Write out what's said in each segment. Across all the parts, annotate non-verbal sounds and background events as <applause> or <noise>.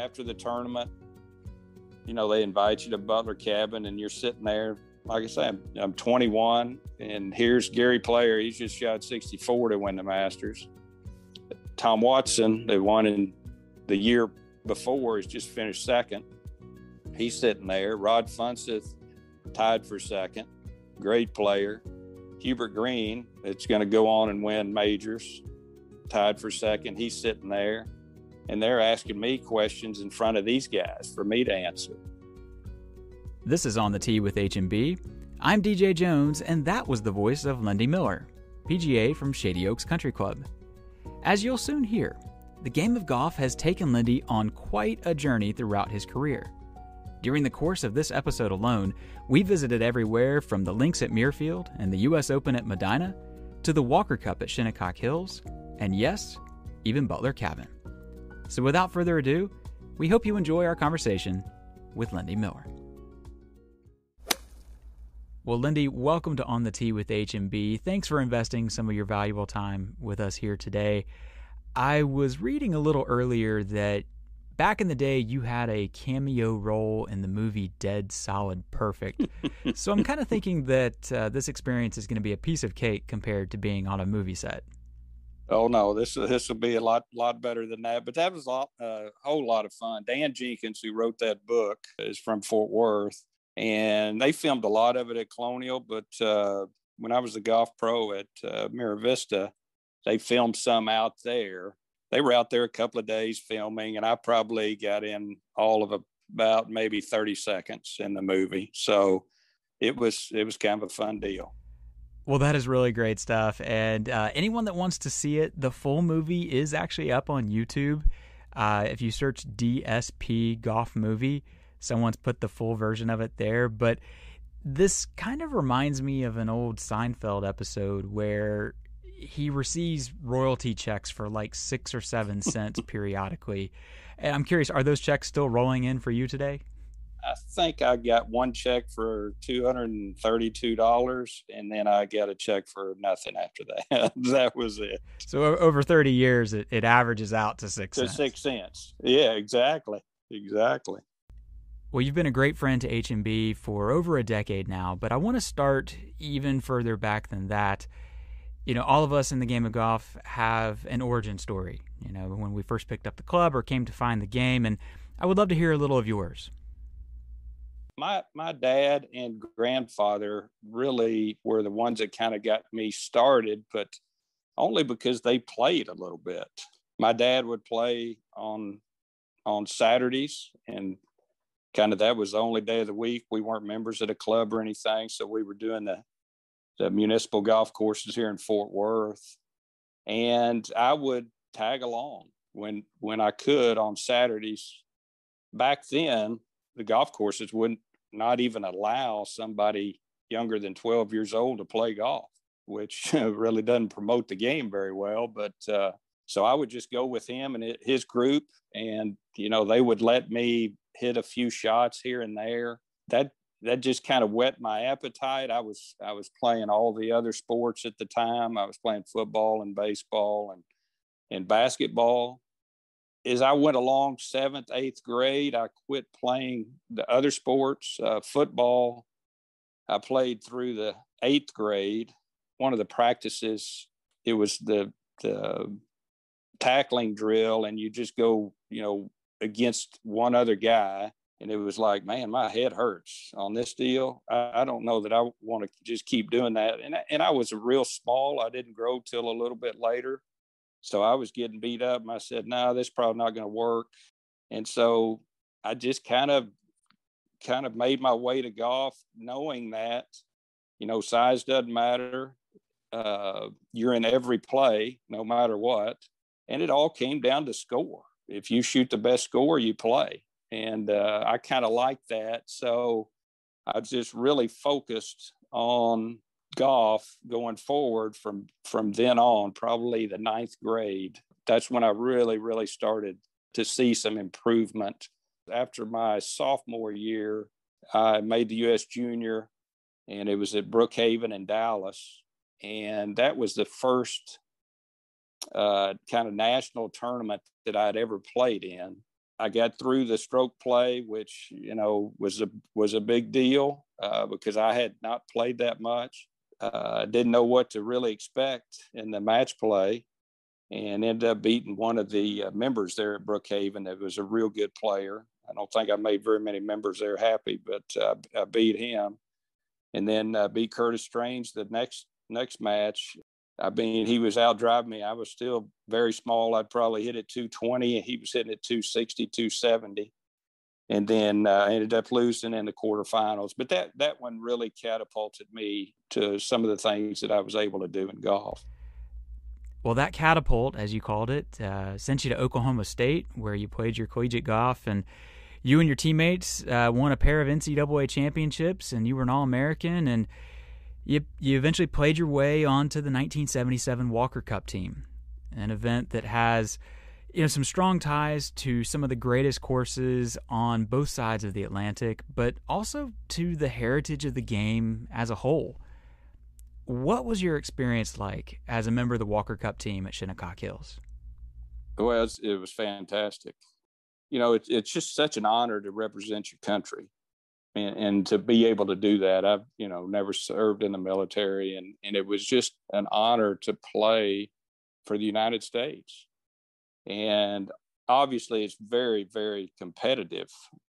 after the tournament, you know, they invite you to Butler Cabin and you're sitting there. Like I said, I'm, I'm 21 and here's Gary Player. He's just shot 64 to win the Masters. Tom Watson, they won in the year before, has just finished second. He's sitting there. Rod Funseth tied for second. Great player. Hubert Green, it's going to go on and win majors, tied for second. He's sitting there and they're asking me questions in front of these guys for me to answer. This is On the Tee with HMB. I'm DJ Jones, and that was the voice of Lindy Miller, PGA from Shady Oaks Country Club. As you'll soon hear, the game of golf has taken Lindy on quite a journey throughout his career. During the course of this episode alone, we visited everywhere from the links at Muirfield and the U.S. Open at Medinah to the Walker Cup at Shinnecock Hills, and yes, even Butler Cabin. So without further ado, we hope you enjoy our conversation with Lindy Miller. Well, Lindy, welcome to On the Tee with HMB. Thanks for investing some of your valuable time with us here today. I was reading a little earlier that back in the day you had a cameo role in the movie Dead Solid Perfect. <laughs> so I'm kind of thinking that uh, this experience is going to be a piece of cake compared to being on a movie set. Oh no, this this will be a lot lot better than that. But that was a whole lot of fun. Dan Jenkins, who wrote that book, is from Fort Worth, and they filmed a lot of it at Colonial. But uh, when I was a golf pro at uh, Mira Vista, they filmed some out there. They were out there a couple of days filming, and I probably got in all of about maybe thirty seconds in the movie. So it was it was kind of a fun deal. Well, that is really great stuff. And uh, anyone that wants to see it, the full movie is actually up on YouTube. Uh, if you search DSP Golf Movie, someone's put the full version of it there. But this kind of reminds me of an old Seinfeld episode where he receives royalty checks for like six or seven cents <laughs> periodically. And I'm curious, are those checks still rolling in for you today? I think I got one check for two hundred and thirty-two dollars, and then I got a check for nothing after that. <laughs> that was it. So over thirty years, it, it averages out to six to cents. six cents. Yeah, exactly, exactly. Well, you've been a great friend to HMB for over a decade now, but I want to start even further back than that. You know, all of us in the game of golf have an origin story. You know, when we first picked up the club or came to find the game, and I would love to hear a little of yours my my dad and grandfather really were the ones that kind of got me started, but only because they played a little bit. My dad would play on on Saturdays and kind of that was the only day of the week. We weren't members of the club or anything, so we were doing the the municipal golf courses here in Fort Worth. And I would tag along when when I could on Saturdays. Back then, the golf courses wouldn't not even allow somebody younger than 12 years old to play golf, which <laughs> really doesn't promote the game very well. But uh, so I would just go with him and his group, and you know they would let me hit a few shots here and there. That that just kind of whet my appetite. I was I was playing all the other sports at the time. I was playing football and baseball and and basketball as I went along seventh, eighth grade, I quit playing the other sports, uh, football. I played through the eighth grade. One of the practices, it was the the tackling drill, and you just go, you know, against one other guy. And it was like, man, my head hurts on this deal. I, I don't know that I want to just keep doing that. And and I was real small. I didn't grow till a little bit later so I was getting beat up and I said, no, nah, this probably not going to work. And so I just kind of kind of made my way to golf knowing that, you know, size doesn't matter. Uh, you're in every play, no matter what. And it all came down to score. If you shoot the best score, you play. And uh, I kind of like that. So I just really focused on golf going forward from from then on probably the ninth grade that's when i really really started to see some improvement after my sophomore year i made the us junior and it was at brookhaven in dallas and that was the first uh, kind of national tournament that i'd ever played in I got through the stroke play, which you know was a was a big deal uh, because I had not played that much. Uh, didn't know what to really expect in the match play, and ended up beating one of the uh, members there at Brookhaven that was a real good player. I don't think I made very many members there happy, but uh, I beat him, and then uh, beat Curtis Strange the next next match. I mean, he was out driving me. I was still very small. I'd probably hit it 220, and he was hitting it 260, 270. And then uh, ended up losing in the quarterfinals. But that that one really catapulted me to some of the things that I was able to do in golf. Well, that catapult, as you called it, uh, sent you to Oklahoma State, where you played your collegiate golf, and you and your teammates uh, won a pair of NCAA championships, and you were an All American, and you you eventually played your way onto the 1977 Walker Cup team, an event that has you know some strong ties to some of the greatest courses on both sides of the Atlantic, but also to the heritage of the game as a whole. What was your experience like as a member of the Walker Cup team at Shinnecock Hills? Well, it was, fantastic. You know, it, it's just such an honor to represent your country and, and to be able to do that i've you know never served in the military and and it was just an honor to play for the united states and obviously it's very very competitive.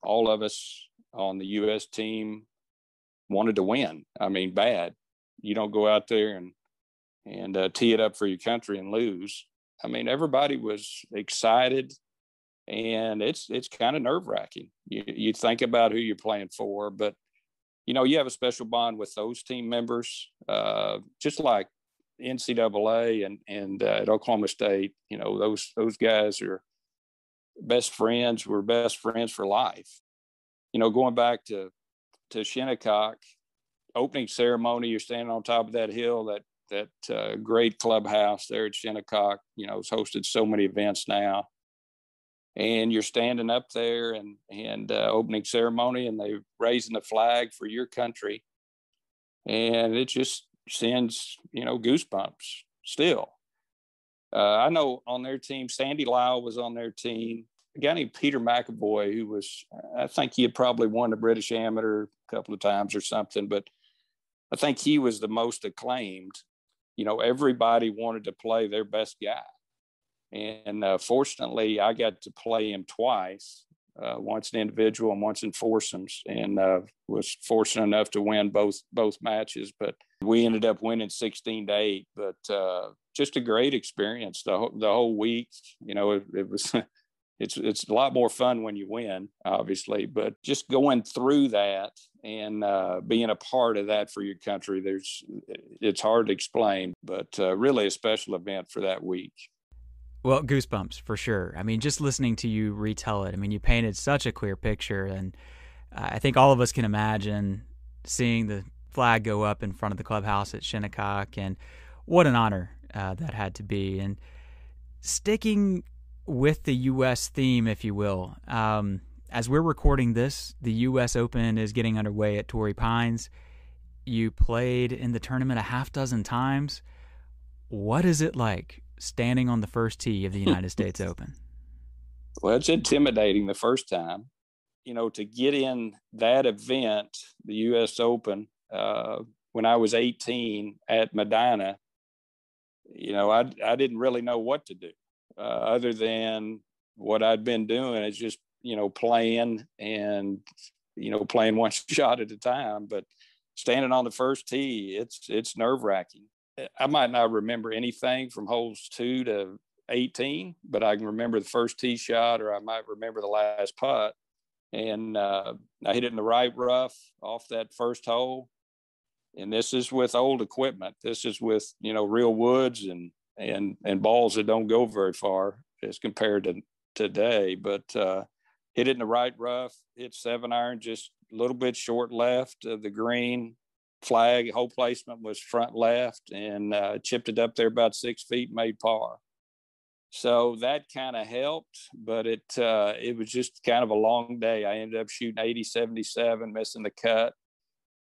All of us on the us team wanted to win. I mean bad. You don't go out there and and uh, tee it up for your country and lose. I mean everybody was excited and it's it's kind of nerve wracking. You you think about who you're playing for, but you know you have a special bond with those team members, uh, just like NCAA and and uh, at Oklahoma State. You know those those guys are best friends. We're best friends for life. You know, going back to to Shinnecock, opening ceremony, you're standing on top of that hill, that that uh, great clubhouse there at Shinnecock. You know, it's hosted so many events now and you're standing up there and and uh, opening ceremony and they're raising the flag for your country and it just sends you know goosebumps still. Uh, i know on their team sandy lyle was on their team. A guy named peter mcevoy who was i think he had probably won the british amateur a couple of times or something but i think he was the most acclaimed. You know everybody wanted to play their best guy. And uh, fortunately, I got to play him twice, uh, once an individual and once in foursomes, and uh, was fortunate enough to win both both matches. But we ended up winning 16 to eight. But uh, just a great experience the whole, the whole week. You know, it, it was. <laughs> it's it's a lot more fun when you win, obviously, but just going through that and uh, being a part of that for your country, there's it's hard to explain, but uh, really a special event for that week. Well, goosebumps for sure. I mean, just listening to you retell it, I mean, you painted such a clear picture. And I think all of us can imagine seeing the flag go up in front of the clubhouse at Shinnecock. And what an honor uh, that had to be. And sticking with the U.S. theme, if you will, um, as we're recording this, the U.S. Open is getting underway at Torrey Pines. You played in the tournament a half dozen times. What is it like standing on the first tee of the <laughs> United States Open? Well, it's intimidating the first time. You know, to get in that event, the U.S. Open, uh, when I was 18 at Medinah, you know, I I didn't really know what to do uh, other than what I'd been doing is just you know playing and you know playing one <laughs> shot at a time. But standing on the first tee, it's it's nerve wracking. I might not remember anything from holes two to 18, but I can remember the first tee shot, or I might remember the last putt. And uh, I hit it in the right rough off that first hole. And this is with old equipment. This is with you know real woods and and and balls that don't go very far as compared to today. But uh, hit it in the right rough. Hit seven iron, just a little bit short left of the green flag hole placement was front left and uh, chipped it up there about six feet made par. So that kind of helped but it uh, it was just kind of a long day. I ended up shooting 80 77 missing the cut.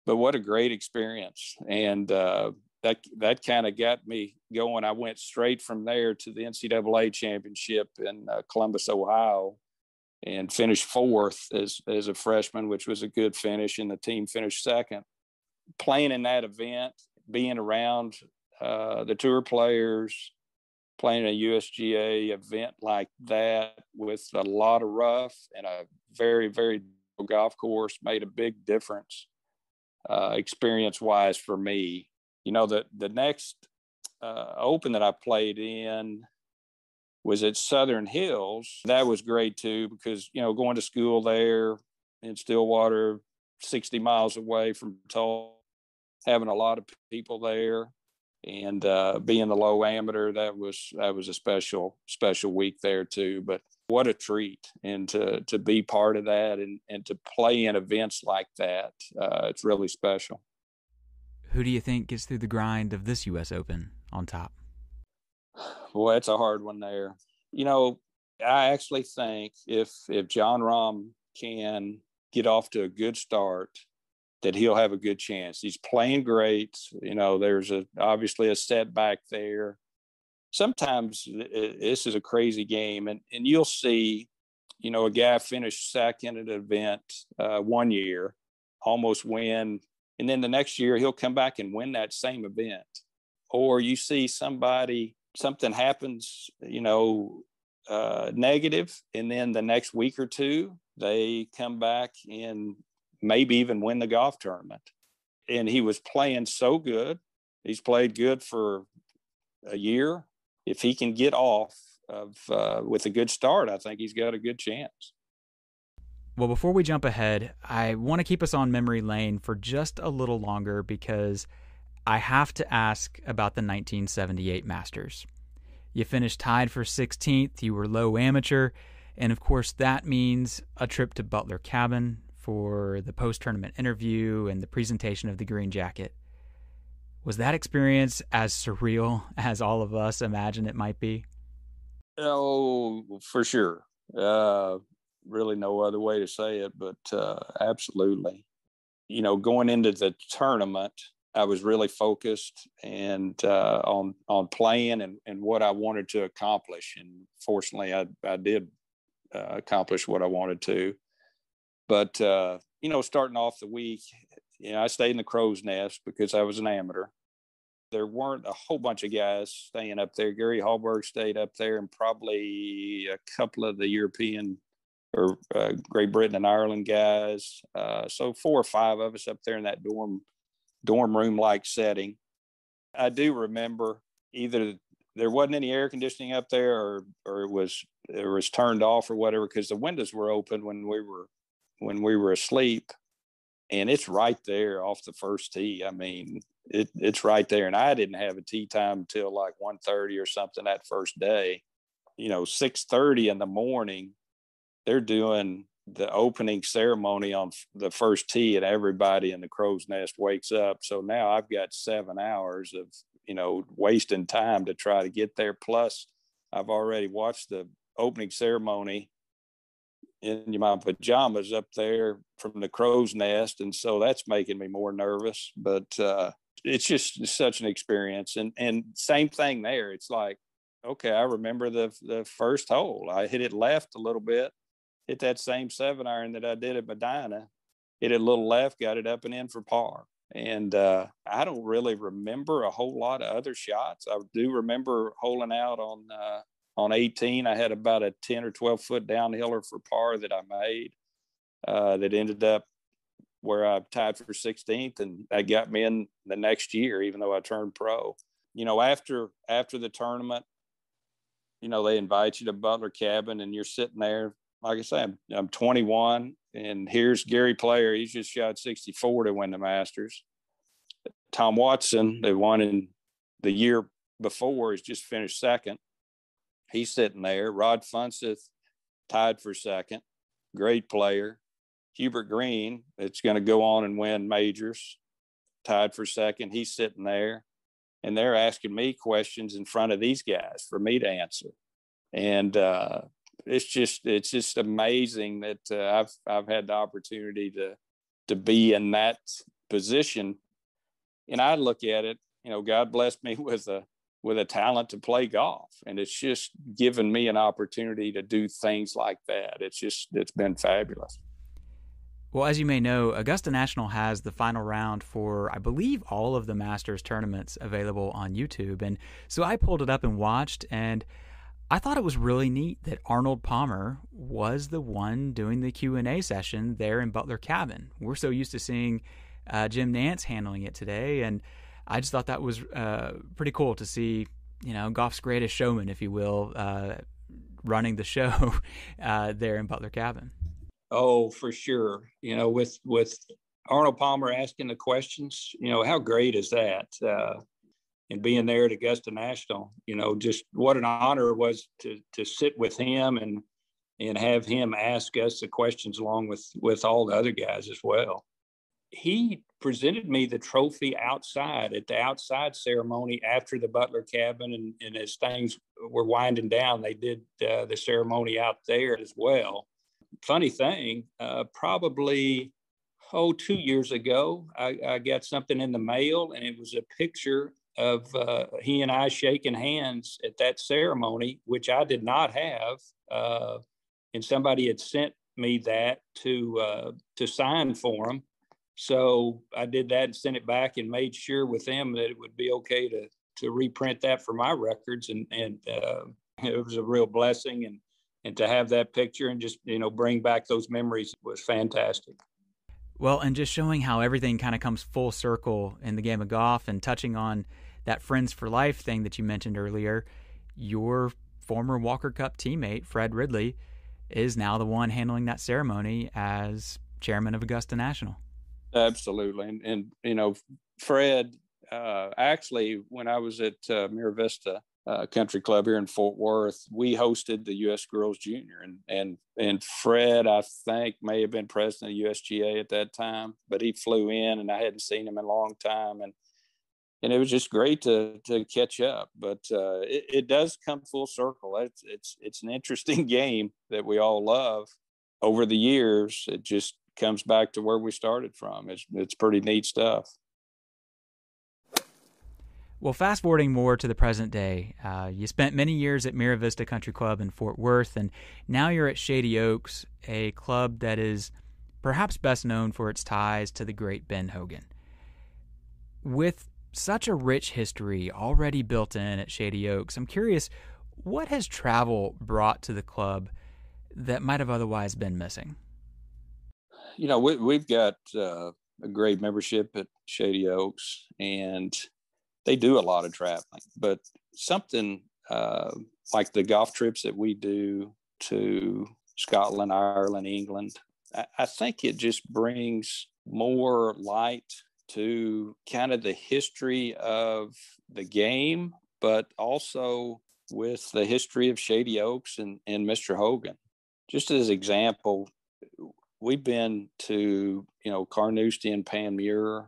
But what a great experience. And uh, that that kind of got me going. I went straight from there to the ncaa championship in uh, columbus ohio and finished fourth as as a freshman, which was a good finish, and the team finished second. Playing in that event, being around uh, the tour players, playing a USGA event like that with a lot of rough and a very very golf course made a big difference uh, experience wise for me. You know, the the next uh, Open that I played in was at Southern Hills. That was great too because you know going to school there in Stillwater, sixty miles away from Tulsa, having a lot of people there, and uh, being the low amateur, that was that was a special special week there too. But what a treat. And to to be part of that and and to play in events like that uh, it's really special. Who do you think gets through the grind of this us open on top? Well that's a hard one there. You know i actually think if if jon rahm can get off to a good start that he'll have a good chance. He's playing great you know there's a obviously a setback there. Sometimes this is a crazy game and, and you'll see you know a guy finish second at an event uh, one year almost win and then the next year he'll come back and win that same event. Or you see somebody something happens you know uh, negative and then the next week or two they come back and maybe even win the golf tournament and he was playing so good he's played good for a year if he can get off of uh, with a good start, I think he's got a good chance. Well, before we jump ahead, I want to keep us on memory lane for just a little longer because I have to ask about the 1978 Masters. You finished tied for 16th, you were low amateur, and of course, that means a trip to Butler Cabin for the post tournament interview and the presentation of the green jacket. Was that experience as surreal <laughs> as all of us imagine it might be? Oh, for sure. Uh, really, no other way to say it, but uh, absolutely. You know, going into the tournament, I was really focused and uh, on on playing and, and what I wanted to accomplish. And fortunately, I I did uh, accomplish what I wanted to. But uh, you know, starting off the week, you know, I stayed in the crow's nest because I was an amateur, there weren't a whole bunch of guys staying up there. Gary Hallberg stayed up there, and probably a couple of the European or uh, Great Britain and Ireland guys. Uh, so four or five of us up there in that dorm dorm room like setting. I do remember either there wasn't any air conditioning up there, or or it was it was turned off or whatever because the windows were open when we were when we were asleep and it's right there off the first tee. I mean, it, it's right there. And I didn't have a tee time until like 1.30 or something that first day. You know, 6.30 in the morning, they're doing the opening ceremony on the first tee and everybody in the crow's nest wakes up. So now I've got seven hours of, you know, wasting time to try to get there. Plus I've already watched the opening ceremony in my pajamas up there from the crow's nest and so that's making me more nervous but uh, it's just such an experience and and same thing there it's like okay i remember the the first hole i hit it left a little bit hit that same seven iron that i did at medinah hit it a little left got it up and in for par and uh, i don't really remember a whole lot of other shots i do remember holing out on uh, on 18, I had about a 10 or 12 foot downhiller for par that I made uh, that ended up where I tied for 16th, and that got me in the next year, even though I turned pro. You know, after after the tournament, you know, they invite you to Butler Cabin, and you're sitting there. Like I said, I'm, I'm 21, and here's Gary Player. He's just shot 64 to win the Masters. Tom Watson, they won in the year before, has just finished second he's sitting there. Rod Funseth tied for second, great player. Hubert Green, it's going to go on and win majors, tied for second. He's sitting there, and they're asking me questions in front of these guys for me to answer. And uh, it's just it's just amazing that uh, I've I've had the opportunity to to be in that position. And I look at it, you know, God blessed me <laughs> with a with a talent to play golf. And it's just given me an opportunity to do things like that. It's just, it's been fabulous. Well, as you may know, Augusta National has the final round for, I believe, all of the Masters tournaments available on YouTube. And so I pulled it up and watched, and I thought it was really neat that Arnold Palmer was the one doing the Q&A session there in Butler Cabin. We're so used to seeing uh, Jim Nantz handling it today, and I just thought that was uh, pretty cool to see, you know, golf's greatest showman, if you will, uh, running the show <laughs> uh, there in Butler Cabin. Oh, for sure. You know, with with Arnold Palmer asking the questions, you know, how great is that? Uh, and being there at Augusta National, you know, just what an honor it was to to sit with him and and have him ask us the questions along with with all the other guys as well. He presented me the trophy outside at the outside ceremony after the Butler cabin, and, and as things were winding down, they did uh, the ceremony out there as well funny thing, uh, probably oh two years ago, I, I, got something in the mail, and it was a picture of uh, he and I shaking hands at that ceremony, which I did not have, uh, and somebody had sent me that to uh, to sign for him. So I did that and sent it back and made sure with them that it would be okay to to reprint that for my records, and and uh, it was a real blessing and and to have that picture and just you know bring back those memories was fantastic. Well and just showing how everything kind of comes full circle in the game of golf and touching on that friends for life thing that you mentioned earlier your former walker cup teammate fred ridley is now the one handling that ceremony as chairman of augusta national absolutely and, and you know fred uh, actually when i was at uh, mira vista uh, country club here in Fort Worth, we hosted the U.S. Girls Junior, and and and Fred, I think, may have been president of USGA at that time, but he flew in, and I hadn't seen him in a long time, and and it was just great to to catch up. But uh, it, it does come full circle. It's it's it's an interesting <laughs> game that we all love. Over the years, it just comes back to where we started from. It's it's pretty neat stuff. Well, fast forwarding more to the present day, uh, you spent many years at Mira Vista Country Club in Fort Worth, and now you're at Shady Oaks, a club that is perhaps best known for its ties to the great Ben Hogan. With such a rich history already built in at Shady Oaks, I'm curious what has travel brought to the club that might have otherwise been missing? You know, we, have got uh, a great membership at Shady Oaks, and they do a lot of traveling, but something uh, like the golf trips that we do to Scotland, Ireland, England, I, I think it just brings more light to kind of the history of the game, but also with the history of Shady Oaks and, and Mr. Hogan. Just as example, we've been to, you know, Carnoustie and Panmure,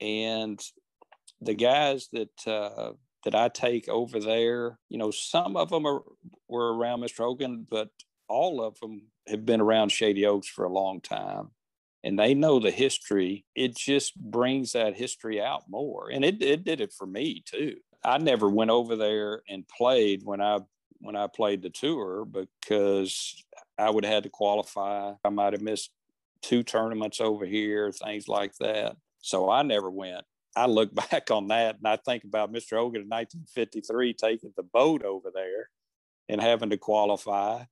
and the guys that uh, that I take over there, you know, some of them are were around Mr. Hogan, but all of them have been around Shady Oaks for a long time. And they know the history. It just brings that history out more. And it, it did it for me too. I never went over there and played when I when I played the tour because I would have had to qualify. I might have missed two tournaments over here, things like that. So I never went. I look <laughs> back on that and I think about Mr. Hogan in 1953 taking the boat over there and having to qualify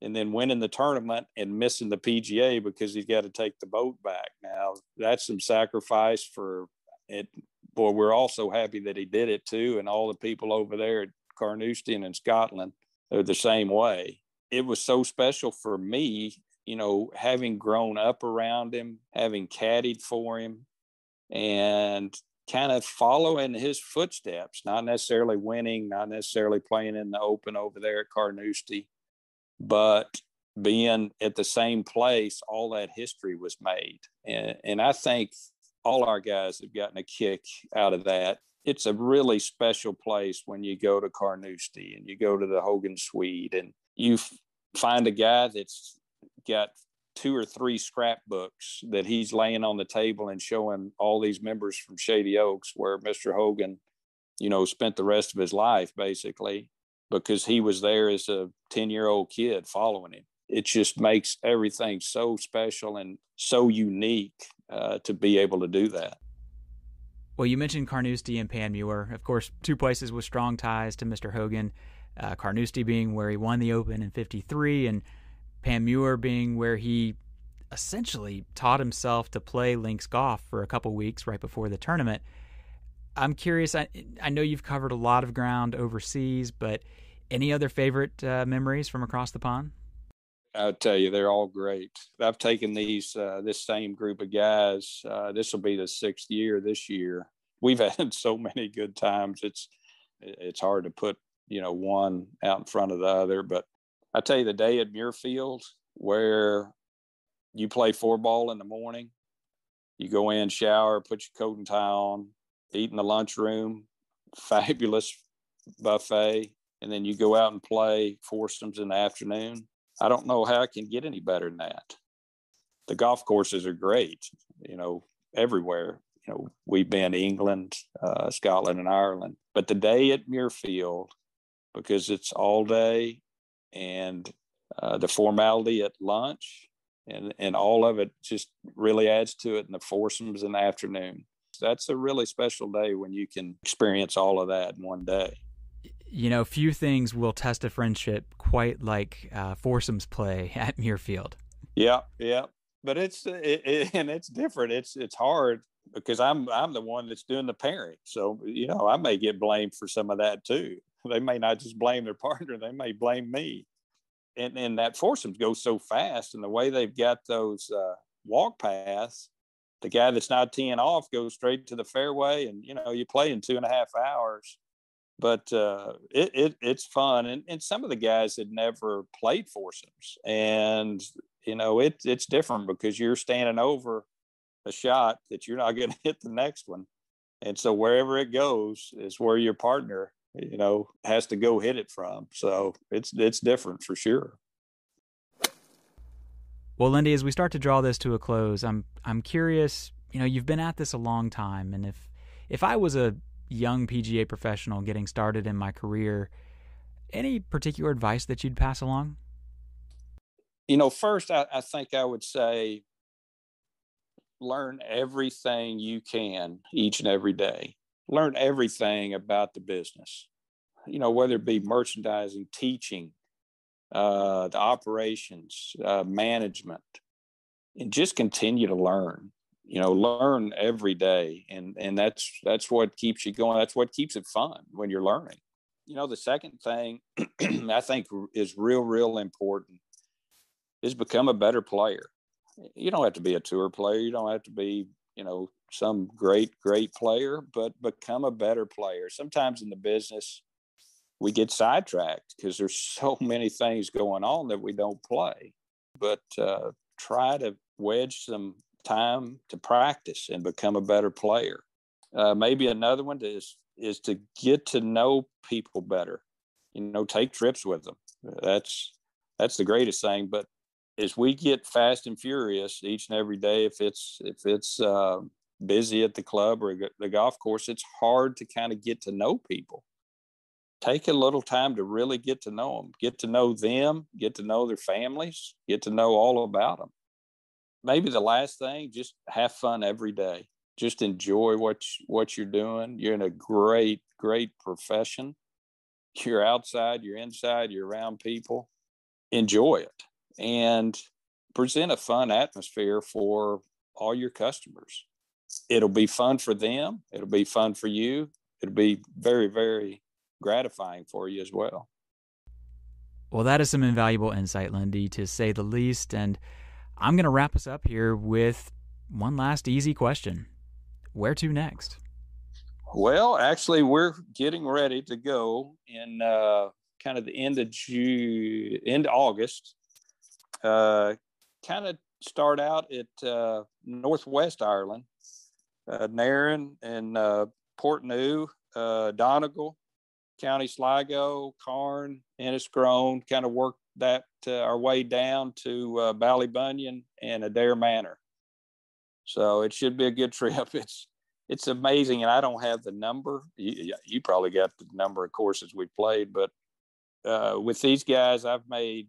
and then winning the tournament and missing the PGA because he's got to take the boat back. Now, that's some sacrifice for it. Boy, we're also happy that he did it too. And all the people over there Carnoustie and in Scotland are the same way. It was so special for me, you know, having grown up around him, having caddied for him, and kind of following his footsteps, not necessarily winning, not necessarily playing in the open over there at Carnoustie, but being at the same place, all that history was made. And, and I think all our guys have gotten a kick out of that. It's a really special place when you go to Carnoustie and you go to the Hogan Suite and you f- find a guy that's got two or three scrapbooks that he's laying on the table and showing all these members from Shady Oaks where Mr. Hogan you know, spent the rest of his life basically because he was there as a 10 year old kid following him. It just makes everything so special and so unique uh, to be able to do that. Well, you mentioned Carnoustie and Panmure. Of course, two places with strong ties to Mr. Hogan. Uh, Carnoustie being where he won the Open in 53, and Panmure being where he essentially taught himself to play links golf for a couple weeks right before the tournament. I'm curious. I, I know you've covered a lot of ground overseas, but any other favorite uh, memories from across the pond? I'll tell you, they're all great. I've taken these uh, this same group of guys. Uh, this will be the sixth year this year. We've <laughs> had so many good times. It's it's hard to put you know one out in front of the other. But I tell you, the day at Muirfield where you play four ball in the morning, you go in, shower, put your coat and tie on, eat in the lunchroom, <laughs> fabulous buffet, and then you go out and play foursomes in the afternoon. I don't know how it can get any better than that. The golf courses are great, you know, everywhere. You know, we've been England, uh, Scotland, and Ireland. But the day at Muirfield, because it's all day and uh, the formality at lunch and, and all of it just really adds to it and the foursomes in the afternoon. That's a really special day when you can experience all of that in one day. You know, few things will test a friendship quite like uh, foursomes play <laughs> at Muirfield. Yeah, yeah, but it's it, it, <laughs> and it's different. It's it's hard because I'm I'm the one that's doing the pairing, so you know I may get blamed for some of that too. <laughs> They may not just blame their partner; they may blame me. And and that foursomes goes so fast, and the way they've got those uh, walk paths, the guy that's not teeing off goes straight to the fairway, and you know you play in two and a half hours. But uh, it, it it's fun, and and some of the guys had never played foursomes, and you know it it's different because you're standing over a shot that you're not <laughs> going to hit the next one, and so wherever it goes is where your partner you know has to go hit it from. So it's it's different for sure. Well, Lindy, as we start to draw this to a close, I'm I'm curious. You know, you've been at this a long time, and if if I was a young PGA professional getting started in my career, any particular advice that you'd pass along? You know, first, I, I think I would say learn everything you can each and every day. Learn everything about the business. You know, whether it be merchandising, teaching, uh, the operations, uh, management, and just continue to learn. You know, learn every day, and and that's that's what keeps you going. That's what keeps it fun when you're learning. You know, the second thing <clears throat> I think is real, real important is become a better player. You don't have to be a tour player. You don't have to be, you know, some great, great player, but become a better player. Sometimes in the business, we get sidetracked because there's <laughs> so many things going on that we don't play. But uh, try to wedge some time to practice and become a better player. Uh, maybe another one is is to get to know people better. You know, take trips with them. That's that's the greatest thing. But as we get fast and furious each and every day, if it's if it's uh, busy at the club or the golf course, it's hard to kind of get to know people take a little time to really get to know them, get to know them, get to know their families, get to know all about them. Maybe the last thing, just have fun every day. Just enjoy what what you're doing. You're in a great, great profession. You're outside, you're inside, you're around people. Enjoy it and present a fun atmosphere for all your customers. It'll be fun for them. It'll be fun for you. It'll be very, very gratifying for you as well. Well, that is some invaluable insight, Lindy, to say the least. And I'm going to wrap us up here with one last easy question Where to next? Well, actually, we're getting ready to go in uh, kind of the end of June, end August. Uh, kind of start out at uh, Northwest Ireland, uh, Narin and uh, Portnoo, uh, Donegal, County Sligo, Carne, Enniscrone, kind of worked that uh, our way down to uh, Ballybunion and Adare Manor. So it should be a good <laughs> trip. It's it's amazing, and I don't have the number. You, you probably got the number of courses we played, but uh, with these guys, I've made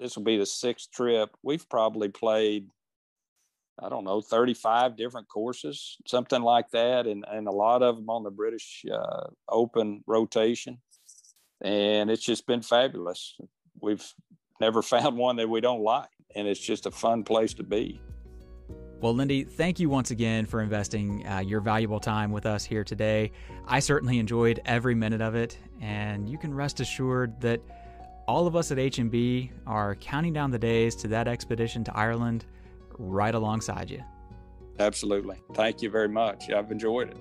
this will be the sixth trip. We've probably played, I don't know, 35 different courses, something like that, and, and a lot of them on the British uh, Open rotation. And it's just been fabulous. We've never <laughs> found one that we don't like, and it's just a fun place to be. Well, Lindy, thank you once again for investing uh, your valuable time with us here today. I certainly enjoyed every minute of it, and you can rest assured that all of us at HMB are counting down the days to that expedition to Ireland right alongside you. Absolutely. Thank you very much. I've enjoyed it.